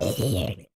Here.